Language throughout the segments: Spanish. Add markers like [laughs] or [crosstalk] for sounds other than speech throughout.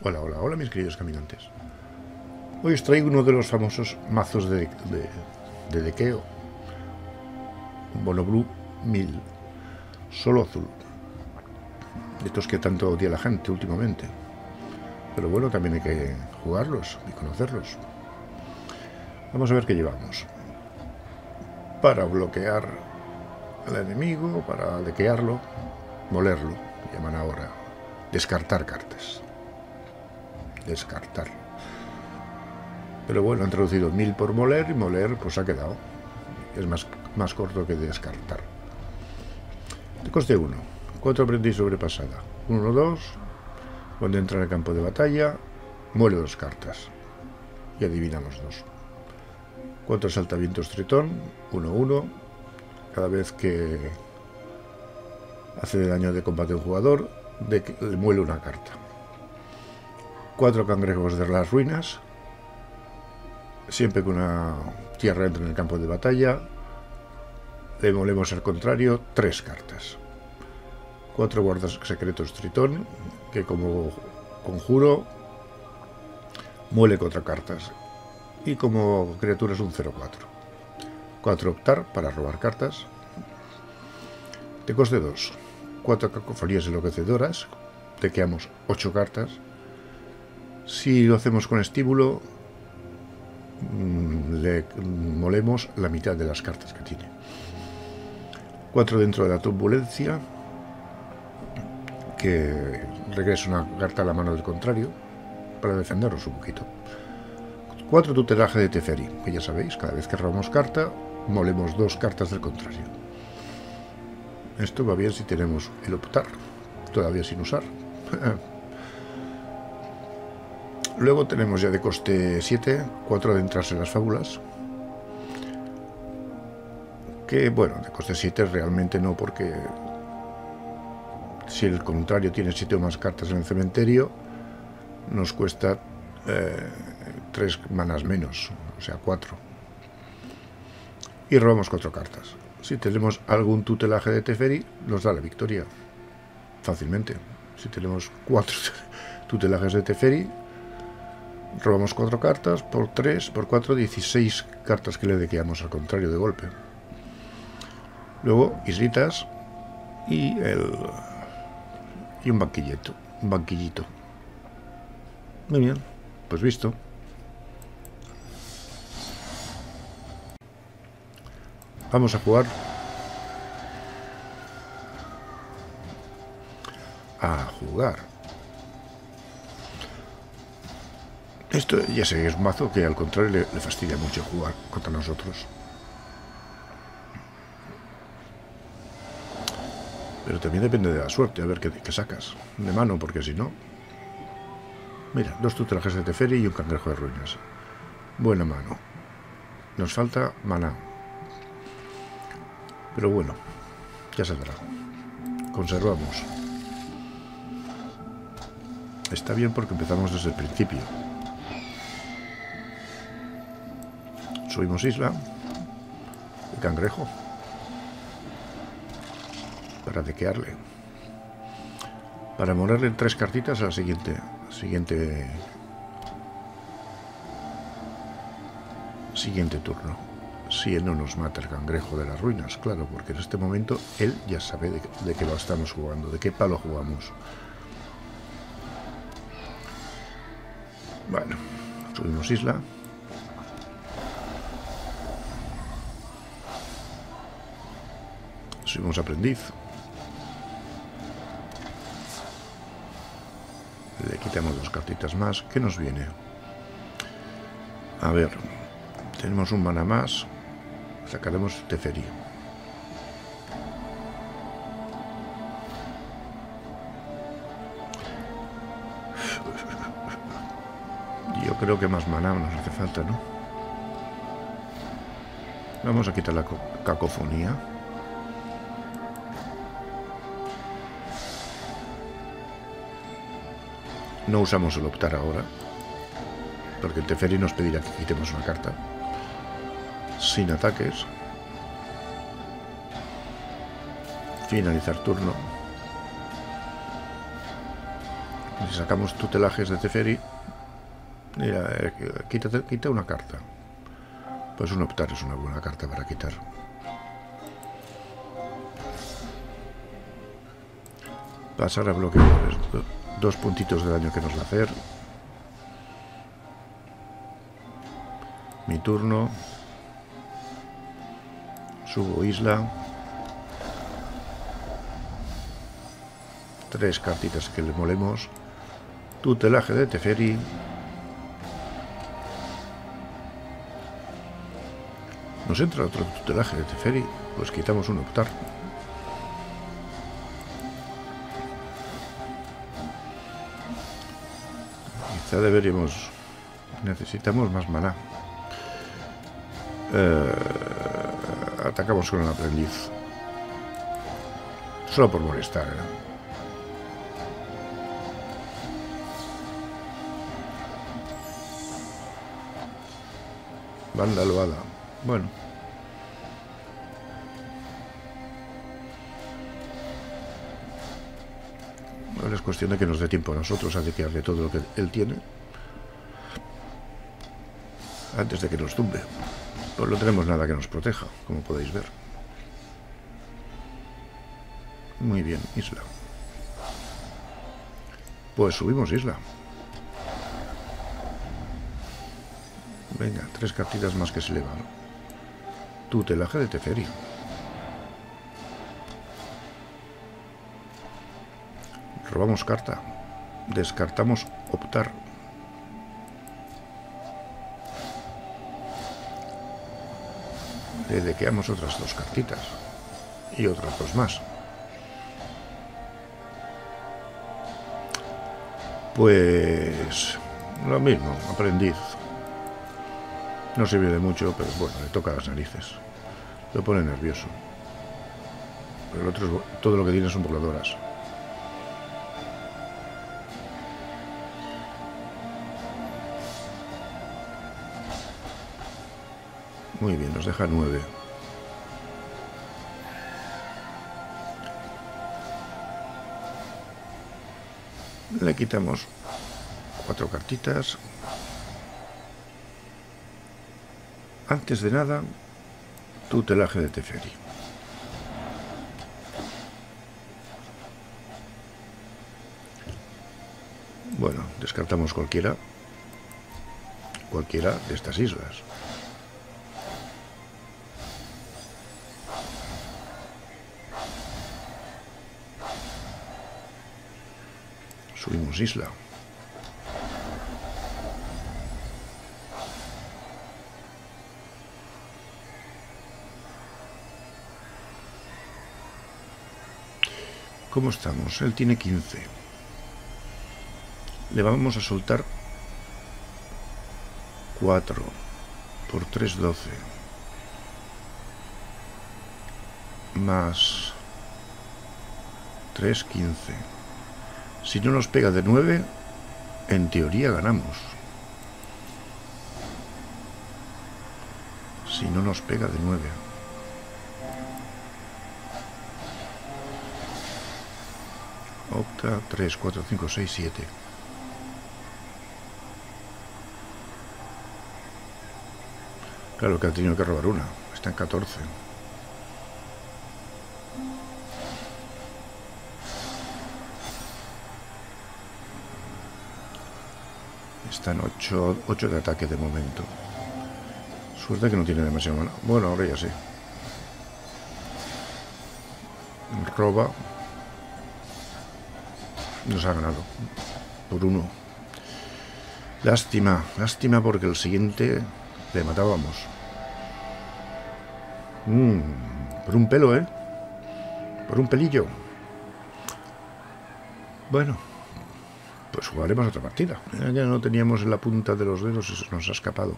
Hola, hola, hola mis queridos caminantes. Hoy os traigo uno de los famosos mazos de, de, de dequeo. Blue 1000. Solo azul. Estos que tanto odia la gente últimamente. Pero bueno, también hay que jugarlos y conocerlos. Vamos a ver qué llevamos. Para bloquear al enemigo, para dequearlo, molerlo, llaman ahora. Descartar cartas descartar. Pero bueno, han traducido mil por moler y moler pues ha quedado. Es más, más corto que descartar. De coste 1. 4 aprendiz sobrepasada. 1, 2. Cuando entra en el campo de batalla, muere dos cartas. Y adivinamos dos. 4 saltavientos tritón. 1, 1. Cada vez que hace daño de combate un jugador, de que le muele una carta cuatro cangrejos de las ruinas. Siempre que una tierra entra en el campo de batalla, le molemos al contrario tres cartas. Cuatro guardas secretos tritón, que como conjuro muele cuatro cartas. Y como criatura es un 0-4. Cuatro optar para robar cartas. De coste 2. Cuatro cacofonías enloquecedoras. Tequeamos ocho cartas si lo hacemos con estímulo, mm, le molemos la mitad de las cartas que tiene. Cuatro dentro de la turbulencia, que regresa una carta a la mano del contrario, para defendernos un poquito. Cuatro tutelaje de Teferi, que ya sabéis, cada vez que robamos carta, molemos dos cartas del contrario. Esto va bien si tenemos el optar, todavía sin usar. [laughs] Luego tenemos ya de coste 7, 4 adentrarse en las fábulas. Que bueno, de coste 7 realmente no, porque si el contrario tiene 7 o más cartas en el cementerio, nos cuesta 3 eh, manas menos, o sea 4. Y robamos 4 cartas. Si tenemos algún tutelaje de Teferi, nos da la victoria fácilmente. Si tenemos 4 [laughs] tutelajes de Teferi, Robamos cuatro cartas, por 3, por 4, 16 cartas que le dequeamos al contrario de golpe. Luego, islitas y el y un banquillito, un banquillito. Muy bien, pues visto. Vamos a jugar a jugar. Esto ya sé, es un mazo que al contrario le, fastidia mucho jugar contra nosotros. Pero también depende de la suerte, a ver qué, sacas de mano, porque si no... Mira, dos tutelajes de Teferi y un cangrejo de ruinas. Buena mano. Nos falta maná. Pero bueno, ya saldrá. Conservamos. Está bien porque empezamos desde el principio. Subimos isla. El cangrejo. Para dequearle. Para morarle tres cartitas a la siguiente. Siguiente. Siguiente turno. Si él no nos mata el cangrejo de las ruinas, claro, porque en este momento él ya sabe de, de qué lo estamos jugando, de qué palo jugamos. Bueno, subimos isla. Subimos aprendiz. Le quitamos dos cartitas más. ¿Qué nos viene? A ver, tenemos un mana más. Sacaremos Teferi. Yo creo que más mana nos hace falta, ¿no? Vamos a quitar la cacofonía. No usamos el optar ahora, porque el Teferi nos pedirá que quitemos una carta. Sin ataques. Finalizar turno. si sacamos tutelajes de Teferi, mira, eh, quita, quita una carta. Pues un optar es una buena carta para quitar. Pasar a bloqueadores. Dos puntitos de daño que nos va a hacer. Mi turno. Subo isla. Tres cartitas que le molemos. Tutelaje de Teferi. Nos entra otro tutelaje de Teferi. Pues quitamos un optar. Quizá deberíamos... Necesitamos más maná. Eh, atacamos con el aprendiz. Solo por molestar. ¿eh? Banda loada. Bueno. Es cuestión de que nos dé tiempo a nosotros a dedicarle todo lo que él tiene. Antes de que nos tumbe. Pues no tenemos nada que nos proteja, como podéis ver. Muy bien, isla. Pues subimos isla. Venga, tres cartitas más que se le van. Tutelaje de Teferi. Robamos carta. Descartamos optar. Le dequeamos otras dos cartitas. Y otras dos más. Pues... Lo mismo, aprendiz. No sirve de mucho, pero bueno, le toca las narices. Lo pone nervioso. Pero el otro todo lo que tiene son voladoras. Muy bien, nos deja nueve. Le quitamos cuatro cartitas. Antes de nada, tutelaje de Teferi. Bueno, descartamos cualquiera. Cualquiera de estas islas. Subimos isla. ¿Cómo estamos? Él tiene 15. Le vamos a soltar 4 por 3, 12. Más 3, 15. Si no nos pega de 9, en teoría ganamos. Si no nos pega de 9. Opta 3, 4, 5, 6, 7. Claro que ha tenido que robar una. Está en 14. Está en 8, 8 de ataque de momento. Suerte que no tiene demasiado mano. Bueno, ahora ya sí. Roba. Nos ha ganado. Por uno. Lástima, lástima porque el siguiente le matábamos. Mm, por un pelo, ¿eh? Por un pelillo. Bueno, pues jugaremos otra partida. Ya no teníamos en la punta de los dedos se nos ha escapado.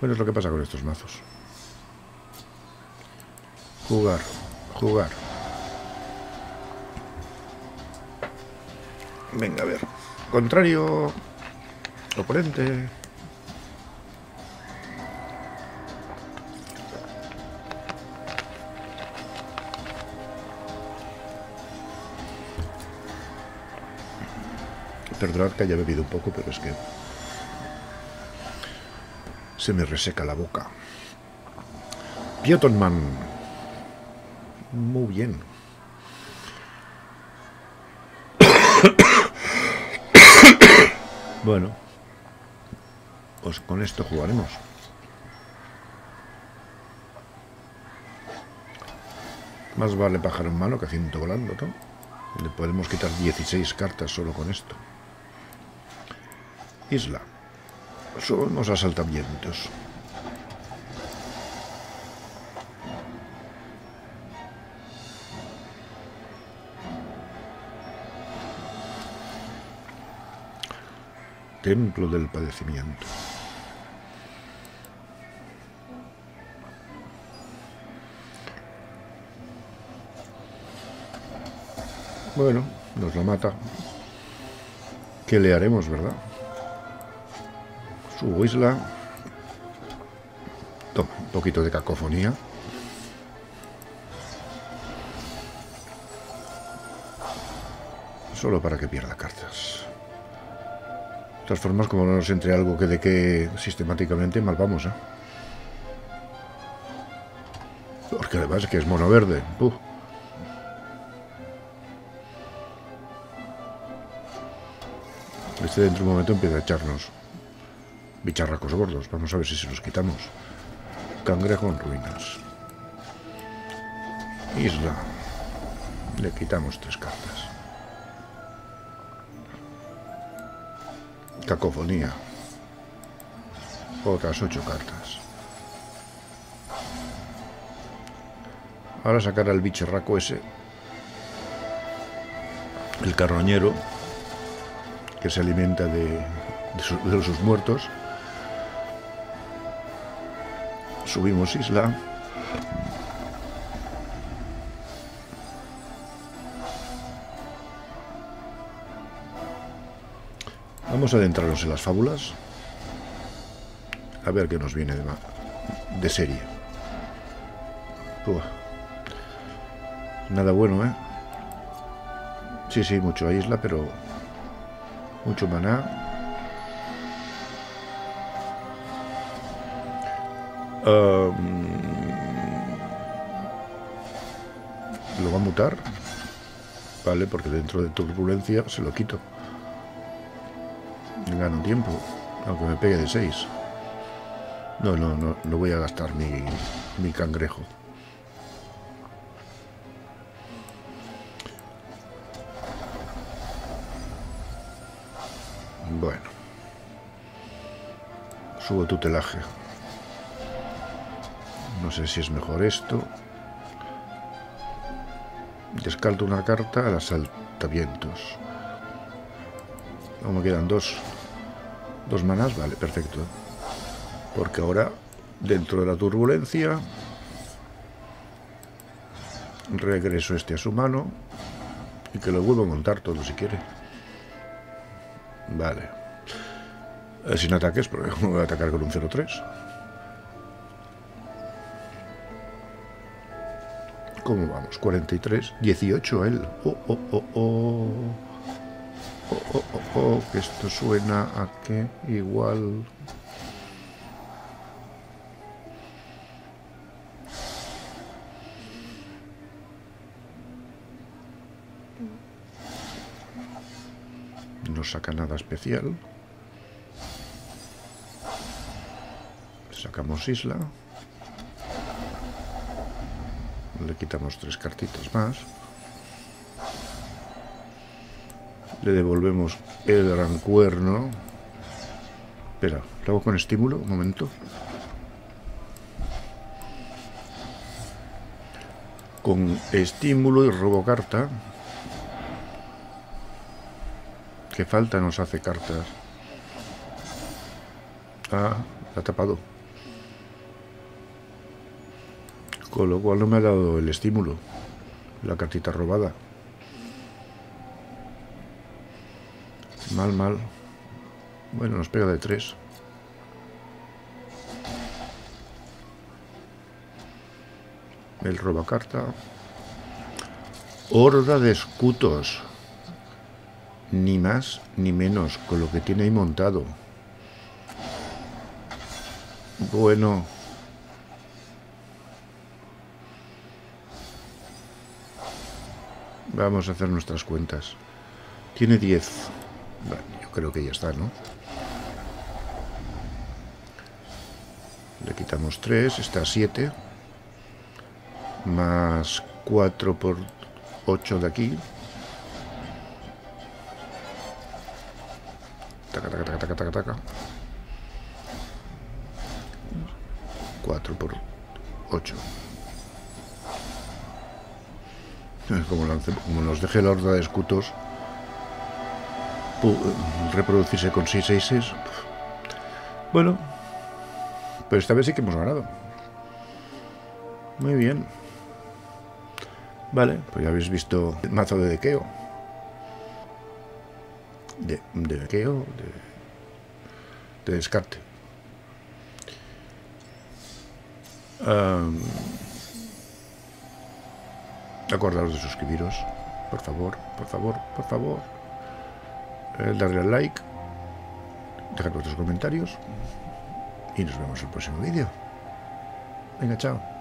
Bueno, es lo que pasa con estos mazos. Jugar, jugar. Venga, a ver. Contrario. Oponente. Perdonad que haya bebido un poco, pero es que se me reseca la boca. Pietonman. Muy bien. bueno, pues con esto jugaremos. Más vale pájaro en mano que ciento volando, ¿no? Le podemos quitar 16 cartas solo con esto. Isla. Somos asaltamientos. Templo del padecimiento. Bueno, nos la mata. ¿Qué le haremos, verdad? Su isla. Toma, un poquito de cacofonía. Solo para que pierda cartas. De todas formas, como no nos entre algo que de que sistemáticamente, mal vamos, ¿eh? Porque además es que es mono verde. Este dentro de un momento empieza a echarnos bicharracos gordos. Vamos a ver si se los quitamos. Cangrejo en ruinas. Isla. Le quitamos tres cartas. Cacofonía. Otras ocho cartas. Ahora sacar al bicharraco ese. El carroñero que se alimenta de, sus muertos. Subimos isla. Vamos a adentrarnos en las fábulas. A ver qué nos viene de, serie. Nada bueno, ¿eh? Sí, sí, mucho isla, pero mucho maná. Lo va a mutar. Vale, porque dentro de turbulencia se lo quito. Gano tiempo, aunque me pegue de 6. No, no, no, no voy a gastar mi, mi cangrejo. Subo tutelaje. No sé si es mejor esto. Descarto una carta a las altavientos. Aún me quedan dos. Dos manas, vale, perfecto. Porque ahora, dentro de la turbulencia, regreso este a su mano y que lo vuelvo a montar todo si quiere. Vale. Eh, sin ataques, porque [laughs] voy a atacar con un 0-3. ¿Cómo vamos? 43, 18 él. Oh, oh, oh, oh. Oh, oh, oh, oh, que esto suena a que igual... No saca nada especial. Sacamos isla. Le quitamos tres cartitas más. Le devolvemos el gran cuerno. Espera, ¿lo hago con estímulo? Un momento. Con estímulo y robo carta. ¿Qué falta nos hace cartas? Ah, la ha tapado. Con lo cual no me ha dado el estímulo. La cartita robada. Mal, mal. Bueno, nos pega de tres. El roba carta. Horda de escutos. Ni más ni menos con lo que tiene ahí montado. Bueno. Vamos a hacer nuestras cuentas. Tiene 10. Bueno, yo creo que ya está, ¿no? Le quitamos 3, está 7. Más 4 por 8 de aquí. Taca, taca, taca, taca, taca, taca. 4 por 8. [laughs] Como, como nos deje la horda de escutos reproducirse con 666. Bueno, pero esta vez sí que hemos ganado. Muy bien. Vale, pues ya habéis visto el mazo de dequeo. De, de dequeo, de, de descarte. Um, acordaros de suscribiros, por favor, por favor, por favor. Eh, darle al like, dejar vuestros comentarios y nos vemos en el próximo vídeo. Venga, chao.